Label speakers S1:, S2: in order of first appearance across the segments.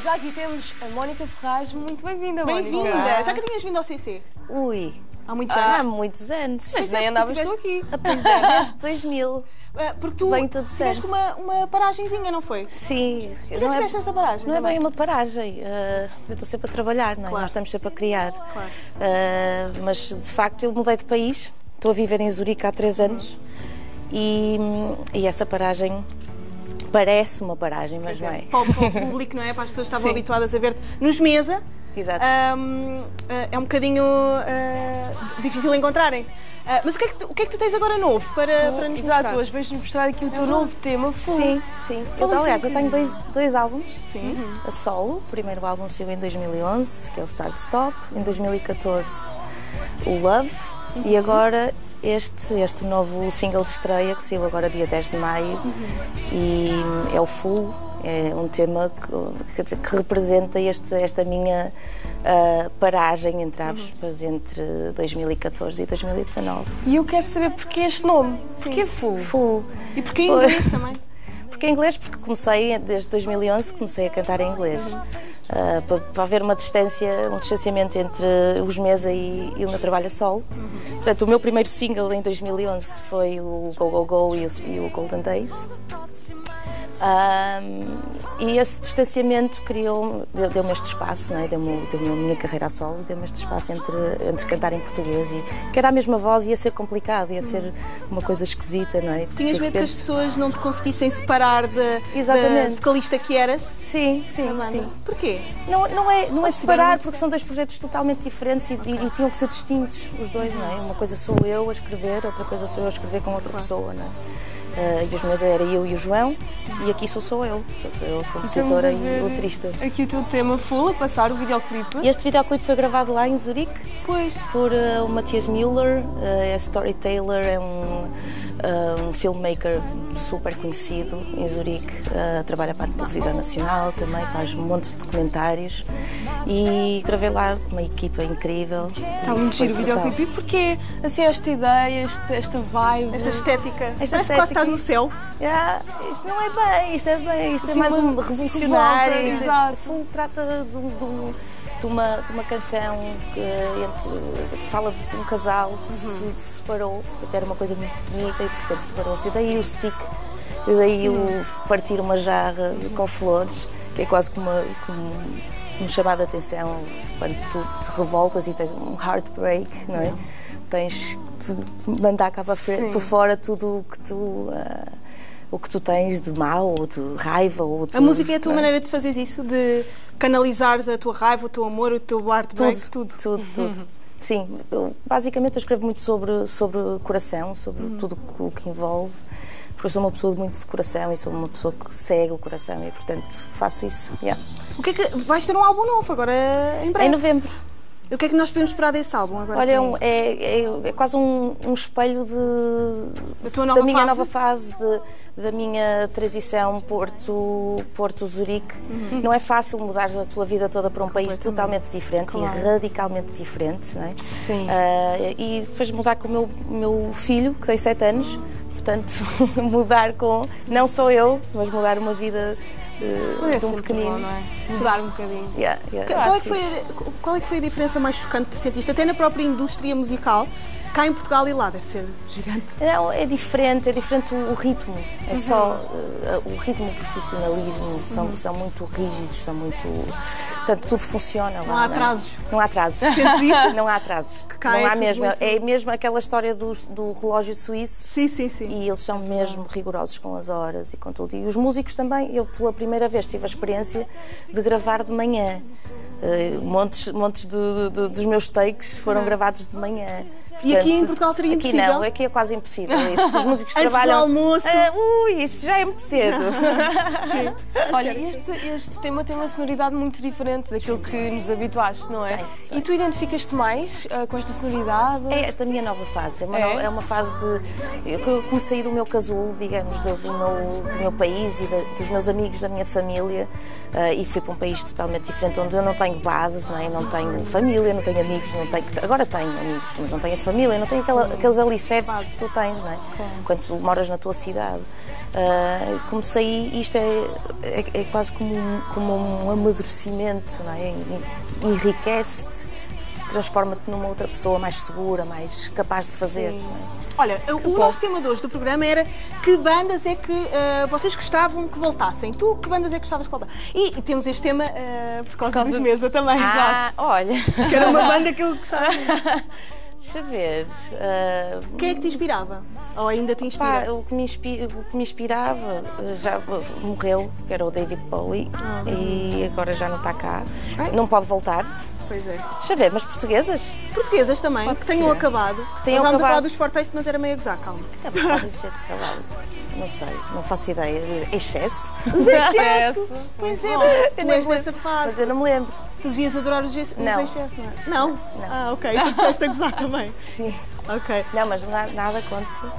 S1: Já aqui temos a Mónica Ferraz. Muito bem-vinda, Mónica.
S2: Bem-vinda! Já que tinhas vindo ao CC?
S3: Ui,
S2: Há muitos
S3: há
S2: anos.
S3: muitos anos.
S1: Mas nem
S2: é,
S1: andavas
S2: tu
S1: aqui.
S3: Ah, Pois é, desde 2000.
S2: Ah, Porque tu
S3: Vem tudo
S2: tiveste uma, uma paragenzinha, não foi?
S3: Sim.
S2: Por que é que fizeste esta paragem?
S3: não é bem uma paragem. ah, eu estou sempre a trabalhar, não é?
S2: Claro.
S3: Nós estamos sempre a criar.
S2: Claro.
S3: Ah, mas, de facto, eu mudei de país. Estou a viver em Zurique há três anos. E, e essa paragem parece uma paragem, mas não é.
S2: Para o, para o público, não é? Para as pessoas que estavam
S3: Sim.
S2: habituadas a ver-te nos mesa.
S3: Exato.
S2: ahm, ah, é um bocadinho ah, difícil encontrarem. Ah, mas o que, é que tu, o que é que tu tens agora novo para, para nos
S1: Exato,
S2: mostrar?
S1: hoje vais-nos mostrar aqui o teu novo tema, Full.
S3: Sim, sim. Eu,
S1: Fala
S3: aliás, eu
S1: um
S3: tenho dois, dois álbuns.
S2: Sim.
S3: A solo, o primeiro álbum saiu em 2011, que é o Start Stop. Em 2014, o Love. E agora este, este novo single de estreia, que saiu agora dia 10 de maio. E é o Full. É um tema que, dizer, que representa este, esta minha ah, paragem, entre aspas, entre 2014 e 2019.
S1: E eu quero saber porquê este nome. Porquê Full?
S3: Full.
S2: E
S3: Pois.
S2: inglês também.
S3: Porque em inglês, porque comecei desde 2011, comecei a cantar em inglês. Ah, para, para haver uma distância, um distanciamento entre os mesa e, e o meu trabalho a solo. Portanto, o meu primeiro single em 2011 foi o Go Go Go e o, e o Golden Days. Ahm, e esse distanciamento criou, deu- deu-me este espaço, não é? deu-me, deu-me a minha carreira a solo, deu-me este espaço entre, entre cantar em português e que era a mesma voz, ia ser complicado, ia ser uma coisa esquisita, não é?
S2: Tinhas
S3: De
S2: medo que as pessoas não te conseguissem separar da, da vocalista que eras?
S3: Sim, sim,
S2: Amanda?
S3: sim.
S2: Porquê?
S3: Não, não é, não é separar, porque são dois projetos totalmente diferentes e, e- e tinham que ser distintos, os dois, não é? Uma coisa sou eu a escrever, outra coisa sou eu a escrever com outra pessoa, não é? Ah, e os meus era eu e o João, e aqui sou sou eu, sou, sou eu, a compositora e letrista.
S1: Aqui o teu tema Full, a passar o videoclipe.
S3: Este videoclipe foi gravado lá em Zurique
S2: Pois.
S3: por ah, o Matias Müller, ah, é storyteller, é um, ah, um filmmaker super conhecido em Zurique, ah, trabalha para a televisão nacional também, faz um monte de documentários e gravei lá com uma equipa incrível.
S1: Está muito giro o videoclipe. E porquê assim esta ideia, este- esta vibe?
S2: Esta estética. Parece que
S3: estética,
S2: quase estás no
S3: isto-
S2: céu.
S3: Ah, isto não é bem, isto é bem, isto é mais um revolucionário.
S1: revolta,
S3: isto é-
S1: exato.
S3: Full trata de, um- de um- uma, de uma canção que entre- fala de um casal que se
S1: Uhum.
S3: separou, portanto era uma coisa muito bonita e de repente separou-se. E daí o stick, e daí
S1: Uhum.
S3: o partir uma jarra com flores, que é quase como, uma, como um chamado de atenção quando tu te revoltas e tens um heartbreak, não é? Tens que te- mandar cá para frente, por fora tudo o que tu. ah, o que tu tens de mau, ou de raiva, ou de.
S2: A música é a tua
S3: não
S2: maneira de fazeres isso? De canalizares a tua raiva, o teu amor, o teu heartbreak, tudo.
S3: Tudo, tudo. Sim, eu, basicamente eu escrevo muito sobre, sobre coração, sobre tudo o que envolve, porque eu sou uma pessoa de muito de coração e sou uma pessoa que segue o coração e, portanto, faço isso. yeah.
S2: O que é que vais ter um álbum novo agora em breve?
S3: Em novembro.
S2: O que é que nós podemos esperar desse álbum agora?
S3: Olha, é, é, é- quase um, um espelho de,
S2: Da tua nova
S3: minha
S2: fase?
S3: nova fase, de- da minha transição Porto, Porto Zurique.
S2: Uhum.
S3: Não é fácil mudar a tua vida toda para um país totalmente diferente
S1: Claro.
S3: e radicalmente diferente, não é?
S1: Sim.
S3: Ah, e depois mudar com o meu, meu filho, que tem 7 anos, portanto, mudar com, não só eu, mas mudar uma vida de um pequenino.
S1: bom, não é? Mudar um bocadinho.
S3: Yeah, yeah,
S2: Qual é, que foi, qual é que foi a diferença mais chocante que tu sentiste? Até na própria indústria musical, cá em Portugal e lá, deve ser gigante.
S3: Não, é diferente, é diferente o, ritmo.
S2: Uhum.
S3: É só eh, o ritmo, o profissionalismo são, são muito rígidos, são muito. Portanto, tudo funciona lá.
S2: Não há
S3: é?
S2: atrasos.
S3: Não há atrasos. Não há atrasos.
S2: é
S3: não há mesmo.
S2: muito-
S3: É mesmo aquela história do, do relógio suíço.
S2: Sim, sim, sim.
S3: E eles são mesmo rigorosos com as horas e com tudo. E os músicos também, eu pela primeira vez tive a experiência de gravar de manhã. Eh, montes montes do- do- dos meus takes foram gravados de manhã.
S2: E aqui em Portugal seria
S3: aqui
S2: impossível?
S3: Não, aqui é quase impossível isso. Os músicos
S2: Antes do
S3: trabalham.
S2: almoço.
S3: Ah, ui, isso já é muito cedo.
S1: Olha, este, este tema tem uma sonoridade muito diferente daquilo que nos habituaste, não é?
S3: Tem,
S1: E tu identificas-te mais ah, com esta sonoridade?
S3: É esta minha nova fase. É uma,
S1: É?
S3: no- é uma fase de. Eu, comecei do meu casulo, digamos, do, do meu, do meu país e da- dos meus amigos, da minha família, Uh, e fui para um país totalmente diferente, onde eu não tenho base, não, é? não tenho família, não tenho amigos, não tenho, agora tenho amigos, mas não tenho família, não tenho aquela, aqueles alicerces que tu tens, não é? Quando tu moras na tua cidade. Uh, comecei, isto é, é, é, quase como um, como um amadurecimento, não é? enriquece-te, transforma-te numa outra pessoa mais segura, mais capaz de fazer.
S2: Olha, que o bom. nosso tema de hoje do programa era que bandas é que uh, vocês gostavam que voltassem? Tu, que bandas é que gostavas que voltassem? E, temos este tema uh, por causa, por causa dos Mesa também.
S3: Ah, olha.
S2: Que era uma banda que eu gostava
S3: Deixa ver. Uh,
S2: Quem é que te inspirava? Ou ainda te inspira?
S3: Pá, o, que me inspira, o que me inspirava já morreu, que era o David Bowie, ah. e agora já não está cá. Ai. Não pode voltar.
S2: Pois é.
S3: Deixa ver, mas portuguesas?
S2: Portuguesas também, Pode que tenham ser. acabado. Que tenham Nós acabado. a falar dos Fortaste, mas era meio a gozar, calma.
S3: Também pode ser de salário. Não sei, não faço ideia. Excesso?
S2: Os excesso! pois é, tu és dessa fase.
S3: Mas eu não me lembro.
S2: Tu devias adorar os, excesso, não. excesso, não é? Não? não? Ah, ok. Tu disseste a gozar também.
S3: Sim.
S2: Ok.
S3: Não, mas nada contra.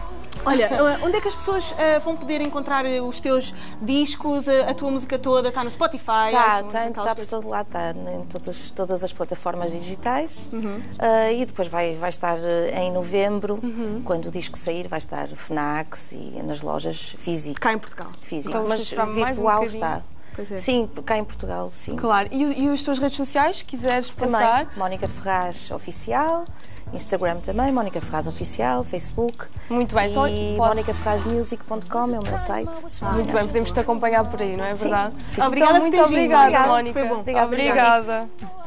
S2: Olha, eh, onde é que as pessoas uh, vão poder encontrar os teus discos, a, a tua música toda? Está no Spotify?
S3: Está, está, está por todo lado, está em todas, todas as plataformas digitais uhum. uh, e depois vai, vai estar em novembro, uhum. quando o disco sair, vai estar FNACs e nas lojas físicas.
S2: Cá em Portugal.
S3: Físico, então, mas virtual um está. É. Sim, cá em Portugal, sim.
S1: Claro. E, e as tuas redes sociais, quiseres passar?
S3: Também, Mónica Ferraz Oficial. Instagram também, Mónica Ferraz Oficial, Facebook.
S1: Muito bem,
S3: então. E pode... monicaferrazmusic.com é o meu site.
S1: Ah, muito bem, podemos te acompanhar por aí, não é verdade?
S2: Sim. Obrigada
S1: então, muito obrigada,
S2: obrigada,
S1: Mónica.
S2: Foi bom.
S1: Obrigada. obrigada.